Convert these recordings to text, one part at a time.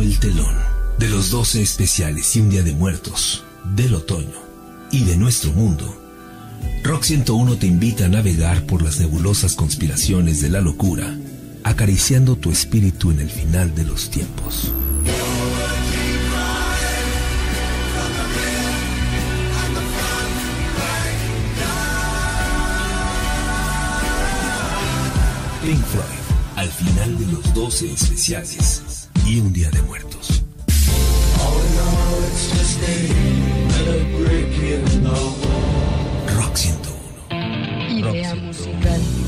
El telón de los 12 especiales y un día de muertos, del otoño y de nuestro mundo, Rock 101 te invita a navegar por las nebulosas conspiraciones de la locura, acariciando tu espíritu en el final de los tiempos. Pink Floyd, al final de los 12 especiales y un día de muertos. Rock 101. Idea Rock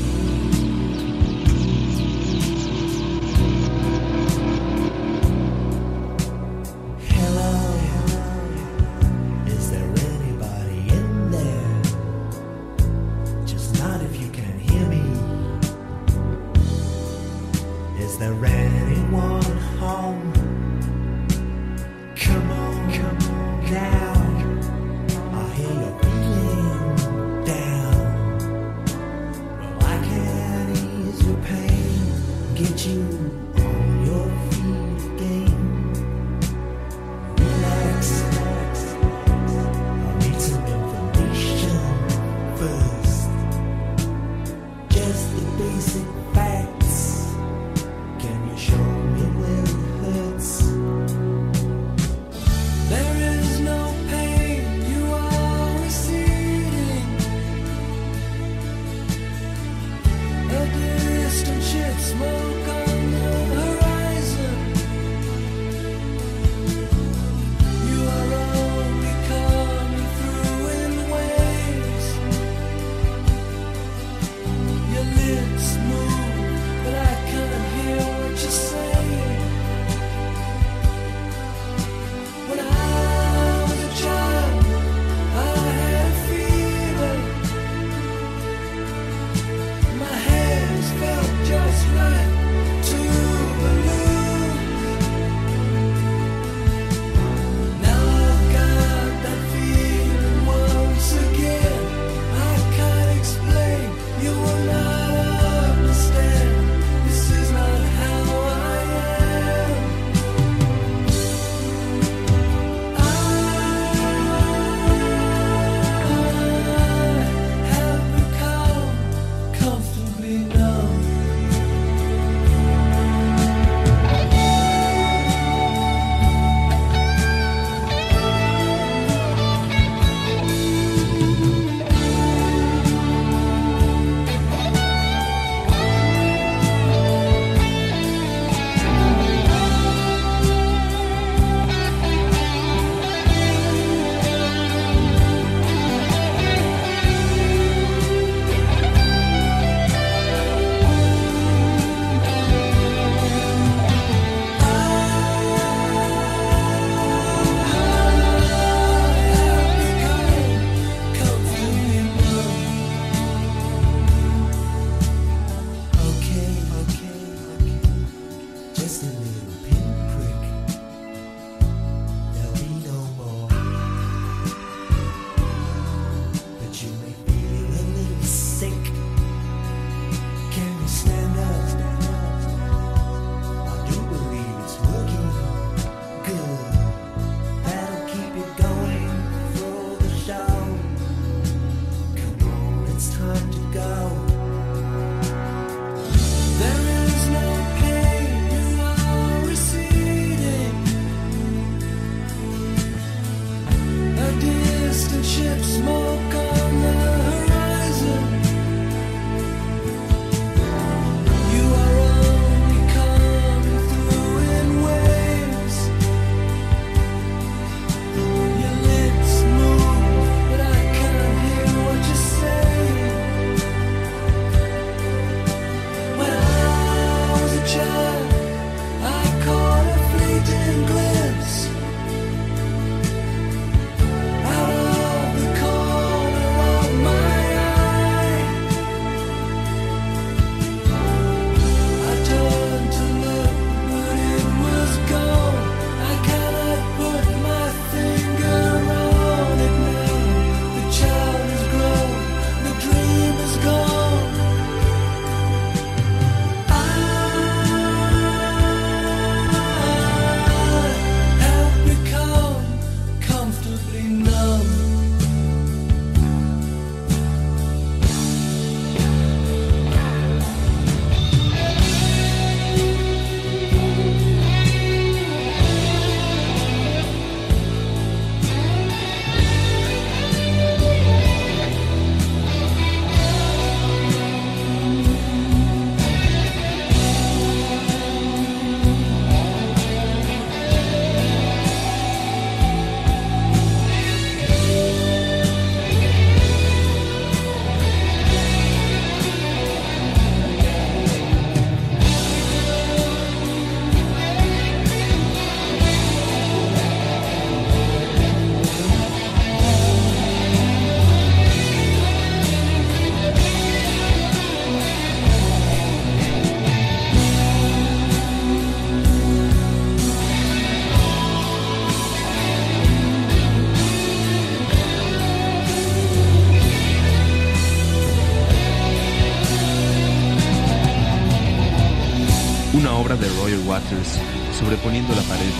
de Roger Waters sobreponiendo la pared,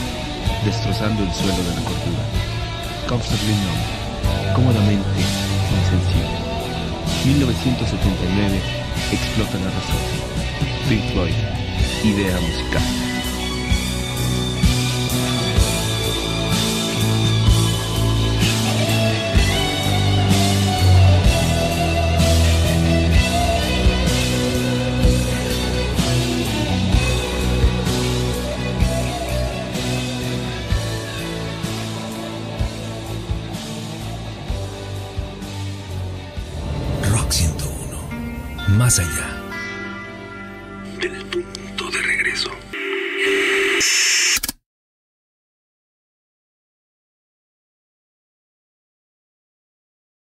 destrozando el suelo de la cordura. Comfortably numb, cómodamente insensible. 1979 explota la razón. Pink Floyd, idea musical. Más allá del punto de regreso.